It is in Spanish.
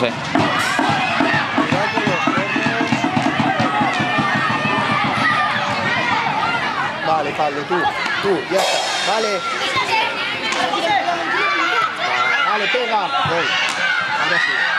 sé. Vale, Pablo, tú, tú, ya está. Vale. Vale, pega. Gol. Ahora sí.